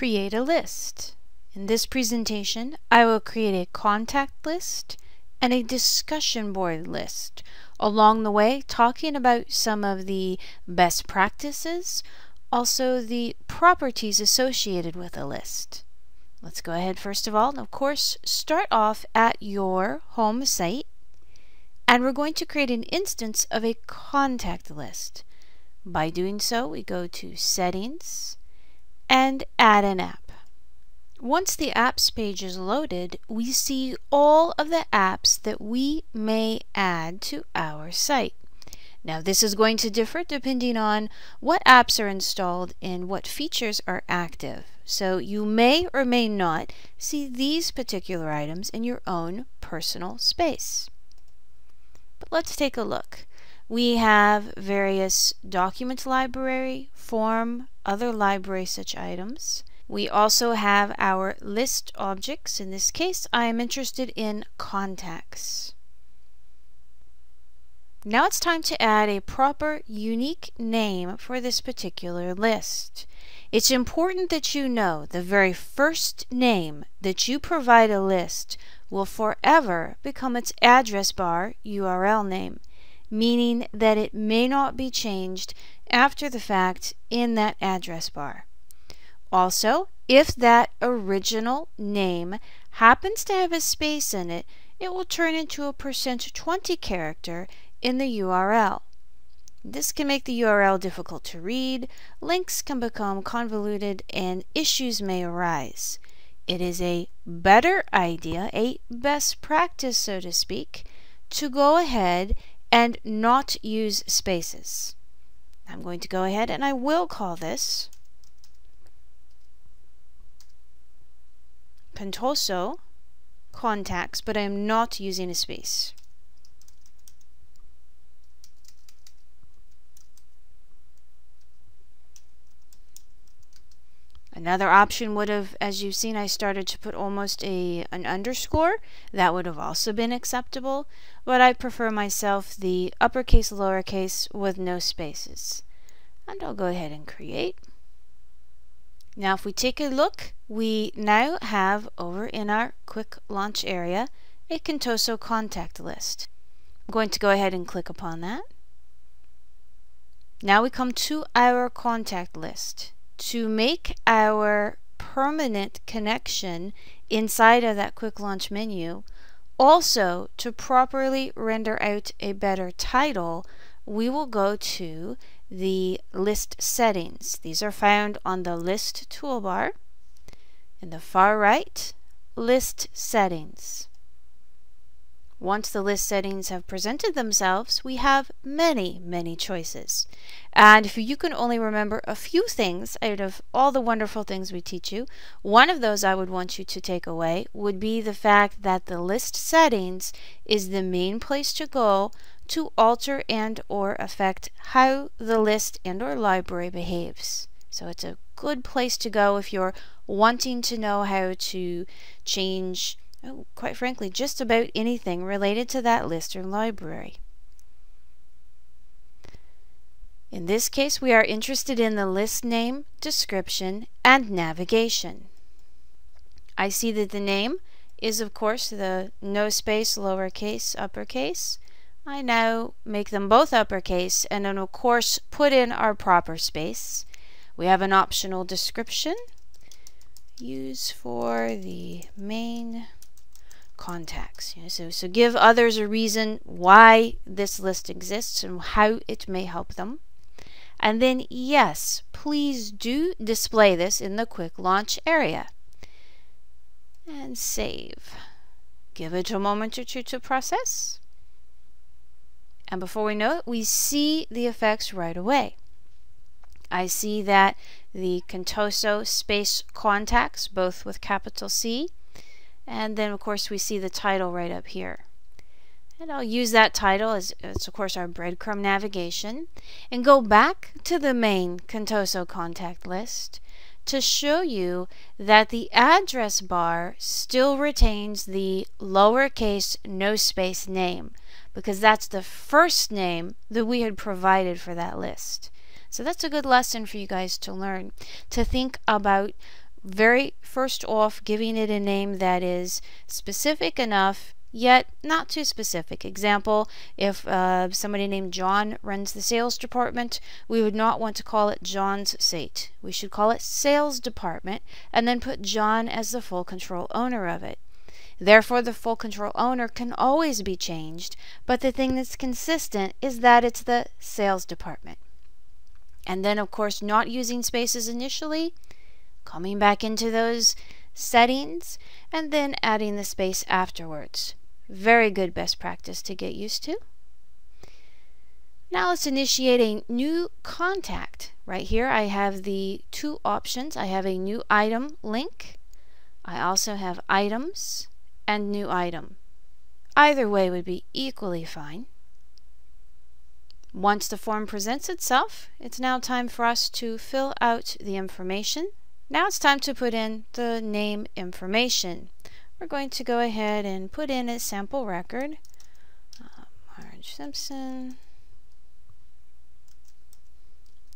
Create a list. In this presentation, I will create a contact list and a discussion board list. Along the way, talking about some of the best practices, also the properties associated with a list. Let's go ahead first of all, and of course, start off at your home site. And we're going to create an instance of a contact list. By doing so, we go to Settings, and add an app. Once the apps page is loaded, we see all of the apps that we may add to our site. Now this is going to differ depending on what apps are installed and what features are active. So you may or may not see these particular items in your own personal space. But let's take a look. We have various document library, form, other library such items. We also have our list objects. In this case, I am interested in contacts. Now it's time to add a proper unique name for this particular list. It's important that you know the very first name that you provide a list will forever become its address bar URL name meaning that it may not be changed after the fact in that address bar. Also, if that original name happens to have a space in it, it will turn into a percent 20 character in the URL. This can make the URL difficult to read, links can become convoluted, and issues may arise. It is a better idea, a best practice, so to speak, to go ahead and not use spaces. I'm going to go ahead and I will call this Contoso contacts, but I am not using a space. Another option would have, as you've seen, I started to put almost a an underscore. That would have also been acceptable, but I prefer myself the uppercase, lowercase with no spaces. And I'll go ahead and create. Now if we take a look, we now have over in our quick launch area a Contoso contact list. I'm going to go ahead and click upon that. Now we come to our contact list to make our permanent connection inside of that quick launch menu, also to properly render out a better title, we will go to the list settings. These are found on the list toolbar. In the far right, list settings. Once the list settings have presented themselves, we have many, many choices. And if you can only remember a few things out of all the wonderful things we teach you, one of those I would want you to take away would be the fact that the list settings is the main place to go to alter and or affect how the list and or library behaves. So it's a good place to go if you're wanting to know how to change oh, quite frankly, just about anything related to that list or library. In this case, we are interested in the list name, description, and navigation. I see that the name is, of course, the no space, lowercase, uppercase. I now make them both uppercase and then, of course, put in our proper space. We have an optional description. Use for the main contacts. You know, so, so give others a reason why this list exists and how it may help them. And then, yes, please do display this in the quick launch area. And save. Give it a moment or two to process. And before we know it, we see the effects right away. I see that the Contoso space contacts, both with capital C, and then, of course, we see the title right up here. And I'll use that title as, as, of course, our breadcrumb navigation and go back to the main Contoso contact list to show you that the address bar still retains the lowercase no space name because that's the first name that we had provided for that list. So that's a good lesson for you guys to learn to think about very first off giving it a name that is specific enough yet not too specific. Example, if uh, somebody named John runs the sales department, we would not want to call it John's Sate. We should call it Sales Department and then put John as the full control owner of it. Therefore, the full control owner can always be changed, but the thing that's consistent is that it's the sales department. And then, of course, not using spaces initially, coming back into those settings, and then adding the space afterwards. Very good best practice to get used to. Now let's initiate a new contact. Right here I have the two options. I have a new item link. I also have items and new item. Either way would be equally fine. Once the form presents itself, it's now time for us to fill out the information. Now it's time to put in the name information we're going to go ahead and put in a sample record. Uh, Marge Simpson.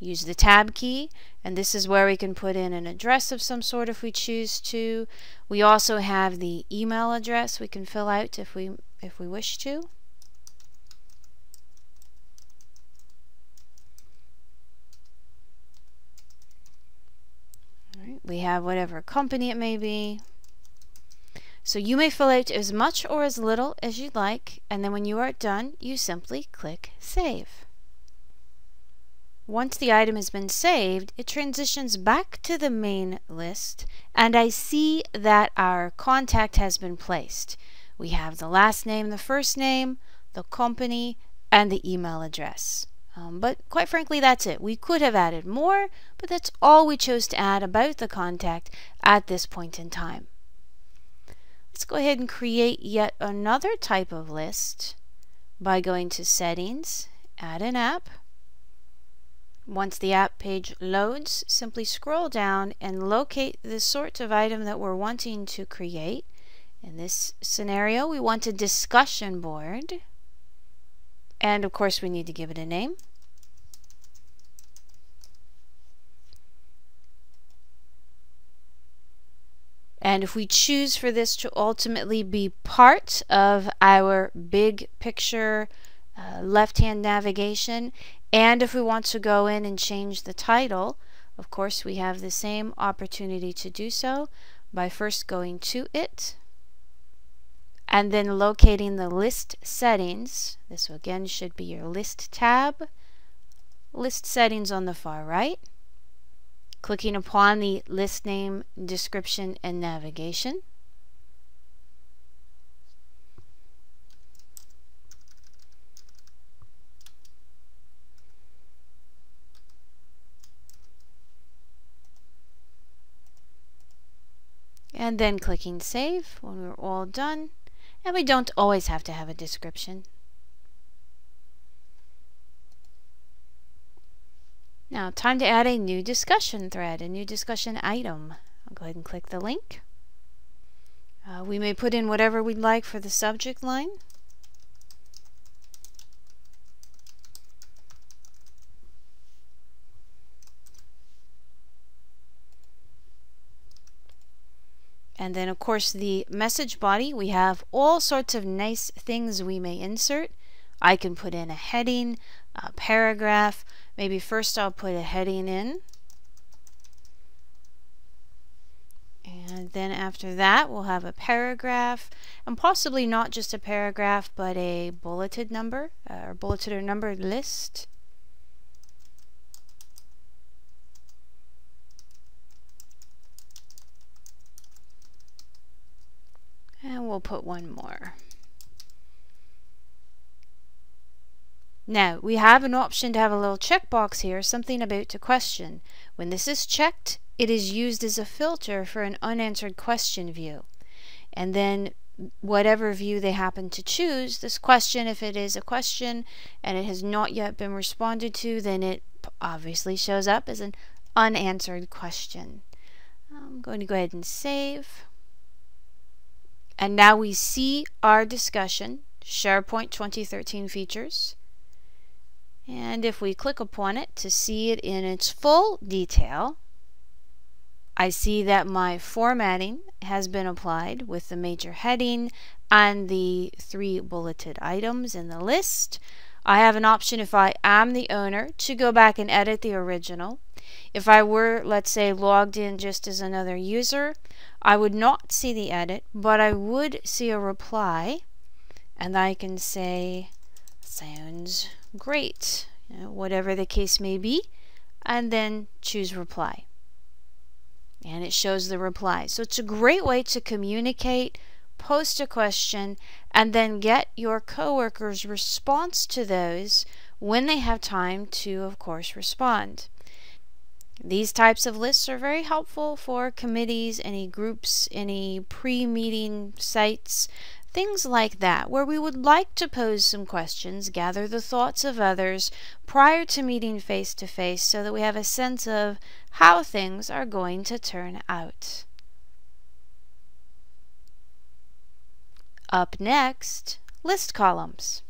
Use the tab key and this is where we can put in an address of some sort if we choose to. We also have the email address we can fill out if we if we wish to. We have whatever company it may be. So you may fill out as much or as little as you'd like, and then when you are done, you simply click Save. Once the item has been saved, it transitions back to the main list, and I see that our contact has been placed. We have the last name, the first name, the company, and the email address. Um, but quite frankly, that's it. We could have added more, but that's all we chose to add about the contact at this point in time. Let's go ahead and create yet another type of list by going to Settings, Add an App. Once the app page loads, simply scroll down and locate the sort of item that we're wanting to create. In this scenario, we want a discussion board. And of course, we need to give it a name. And if we choose for this to ultimately be part of our big picture uh, left-hand navigation, and if we want to go in and change the title, of course we have the same opportunity to do so by first going to it and then locating the list settings. This again should be your list tab. List settings on the far right clicking upon the list name, description, and navigation. And then clicking save when we're all done. And we don't always have to have a description. Now, time to add a new discussion thread, a new discussion item. I'll go ahead and click the link. Uh, we may put in whatever we'd like for the subject line. And then, of course, the message body, we have all sorts of nice things we may insert. I can put in a heading, a paragraph, Maybe first I'll put a heading in. And then after that, we'll have a paragraph, and possibly not just a paragraph, but a bulleted number, uh, or bulleted or numbered list. And we'll put one more. Now, we have an option to have a little checkbox here, something about to question. When this is checked, it is used as a filter for an unanswered question view. And then whatever view they happen to choose, this question, if it is a question and it has not yet been responded to, then it obviously shows up as an unanswered question. I'm going to go ahead and save. And now we see our discussion, SharePoint 2013 features. And if we click upon it to see it in its full detail, I see that my formatting has been applied with the major heading and the three bulleted items in the list. I have an option if I am the owner to go back and edit the original. If I were, let's say, logged in just as another user, I would not see the edit, but I would see a reply, and I can say, sounds great, you know, whatever the case may be, and then choose reply. And it shows the reply. So it's a great way to communicate post a question, and then get your coworkers' response to those when they have time to, of course, respond. These types of lists are very helpful for committees, any groups, any pre meeting sites, things like that, where we would like to pose some questions, gather the thoughts of others prior to meeting face to face so that we have a sense of how things are going to turn out. Up next, list columns.